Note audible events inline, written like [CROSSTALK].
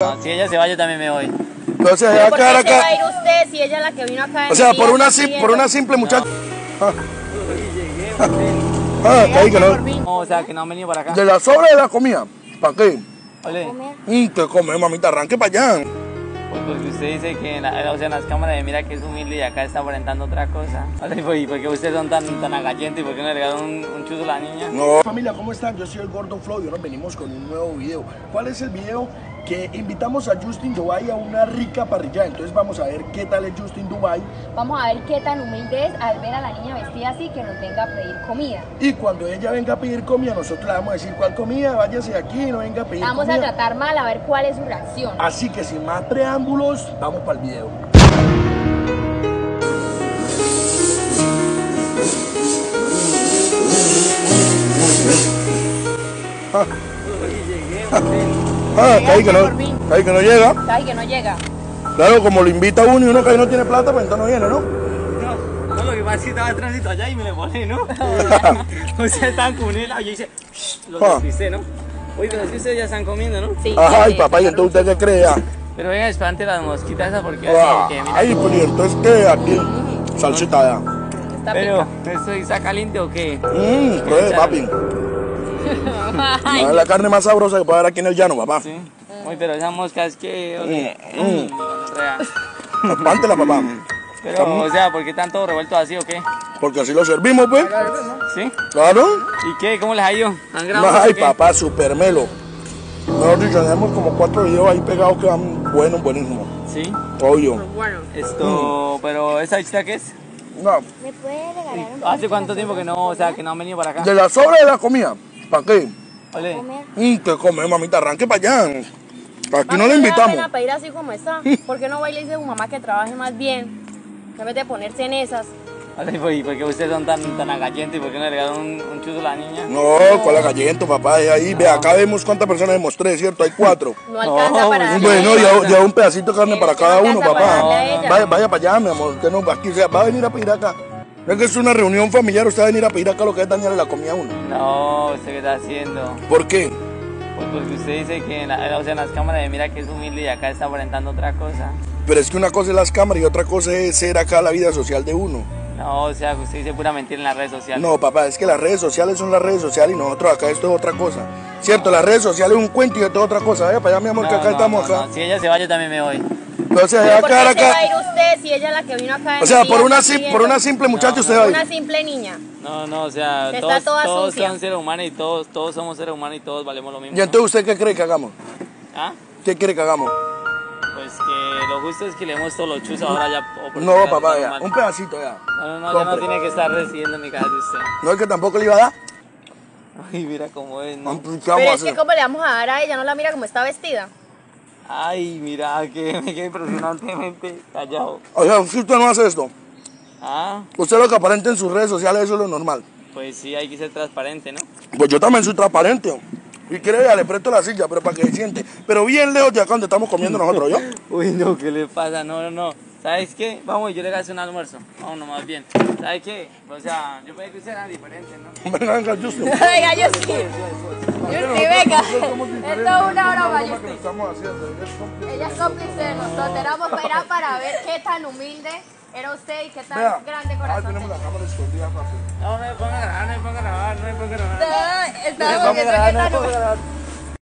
No, si ella se va, yo también me voy. Entonces, ¿Pero ya por qué se va a ir usted si ella es la que vino acá? O sea, por una, por una simple muchacha. [LAUGHS] Ah. Ah, que ahí que no. No, o sea, que no han venido para acá. De la sobra de la comida. ¿Para qué? Ole, Mm, te come, mamita, arranque para allá. pues porque usted dice que en, la- o sea, en las cámaras de mira que es humilde y acá está aparentando otra cosa. Ole, ¿y por qué ustedes son tan, tan agayentos y por qué no le regalan un, un chuzo a la niña? No. Familia, ¿cómo están? Yo soy el Gordon Flow y ahora venimos con un nuevo video. ¿Cuál es el video? Que invitamos a Justin Dubai a una rica parrilla. Entonces vamos a ver qué tal es Justin Dubai. Vamos a ver qué tan humilde es al ver a la niña vestida así que nos venga a pedir comida. Y cuando ella venga a pedir comida, nosotros le vamos a decir cuál comida, váyase de aquí, no venga a pedir Vamos a comida. tratar mal a ver cuál es su reacción. Así que sin más preámbulos, vamos para el video. [LAUGHS] Ah, que ahí que no, que ahí que no llega. Ay, que no llega. Claro, como lo invita uno y uno que ahí no tiene plata, pues entonces no viene, ¿no? No, no, lo que pasa es que estaba de tránsito allá y me le pone, ¿no? ustedes estaban comiendo helado y yo hice, lo Ah. despisté, ¿no? Oye, pero es que ustedes ya están comiendo, ¿no? Sí. Ay, eh, papá, ¿y entonces usted qué cree? Ah, Pero venga, espante las mosquitas esas porque ah, así que mira. Ay, pero ¿y entonces qué? Aquí, salsita ya. Está Pero, ¿esto está caliente o qué? Mmm, pruebe, papi. [LAUGHS] Es la carne más sabrosa que puede haber aquí en el llano, papá. Sí. Uy, pero esa mosca es que. oye, Mm, o sea, Espántela, papá. [LAUGHS] pero, o sea, ¿por qué tanto revuelto así o qué? Porque así lo servimos, pues. ¿Sí? Claro. ¿Y qué? ¿Cómo les ha ido? ¿Han grabado Ay, o papá, super melo. Mejor dicho, tenemos como cuatro videos ahí pegados que van buenos, buenísimos. Sí. Obvio. Esto, pero ¿esa visita qué es? No, ¿Me puede regalar un ¿Hace cuánto tiempo que no, o sea, que no han venido para acá? de la sobra de la comida. ¿Para qué? Ole, Mm, te come, mamita, arranque para allá. Aquí no le invitamos. pena pedir así como está. [LAUGHS] ¿Por qué no va y le dice a su mamá que trabaje más bien? En vez de ponerse en esas. ¿y por qué ustedes son tan, tan agayentos y por qué no le regalan un, un chuzo a la niña? No, ¿cuál es gallento, papá? Ahí, ve, acá vemos cuántas personas hemos tres, ¿cierto? Hay cuatro. [LAUGHS] No alcanza para darle Bueno, ya, ya un pedacito de carne para que cada no uno, para papá. Vaya, vaya para allá, mi amor. Usted no, aquí, va a venir a pedir acá. Es que es una reunión familiar, usted va a venir a pedir acá lo que es dañarle la comida a uno. No, ¿usted qué está haciendo? ¿Por qué? Pues porque usted dice que en, la- o sea, en las cámaras de mira que es humilde y acá está aparentando otra cosa. Pero es que una cosa es las cámaras y otra cosa es ser acá la vida social de uno. No, o sea, que usted dice pura mentira en las redes sociales. No, papá, es que las redes sociales son las redes sociales y nosotros acá esto es otra cosa. Cierto, las redes sociales es un cuento y esto es otra cosa. Vaya para allá, mi amor, que No, acá no, estamos no, acá. no. Si ella se va, yo también me voy. Entonces, ¿Pero por qué se va a acá. ir usted si ella es la que vino acá? O sea, por una, sim- sim- por una simple muchacha usted va a ir. Una simple niña. No, no, o sea, Está todos, todos son seres humanos y todos, todos somos seres humanos y todos valemos lo mismo. ¿Y entonces usted qué cree que hagamos? ¿Ah? ¿Qué quiere que hagamos? Pues que lo justo es que le demos todos los chuzos ahora ya. No, papá, ya. normal. Un pedacito ya. No, no, no, ya no tiene que estar residiendo en mi casa de usted. No es que tampoco le iba a dar. Ay, mira cómo es, ¿no? ¿Qué vamos Pero es que como le vamos a dar a ella, no la mira como está vestida. Ay, mira, que [LAUGHS] me quedé impresionantemente callado. O sea, si usted no hace esto, Ah, usted lo que aparenta en sus redes sociales, eso es lo normal. pues sí, hay que ser transparente, ¿no? Pues yo también soy transparente. Y quiere ya le presto la silla, pero para que se siente. Pero bien lejos de acá donde estamos comiendo nosotros, ¿yo? [LAUGHS] Uy, no, ¿qué le pasa? No, no, no. ¿Sabes qué? Vamos, yo le hago un almuerzo. Vamos, más bien. ¿Sabes qué? O sea, yo pensé que usted era diferente, ¿no? [LAUGHS] Venga, venga, [LAUGHS] Justin. Venga, yo sí. Yo sí, venga. Esto es una broma, yo sí. Ella es cómplice de nosotros. Éramos era para ver qué tan humilde era usted y qué tan Vea, grande ahí corazón tenemos la cámara escondida, papi. No, no me ponga a grabar, no me ponga a grabar, no me ponga a grabar. Ah, No me Estábamos viendo qué tan humilde. grabar.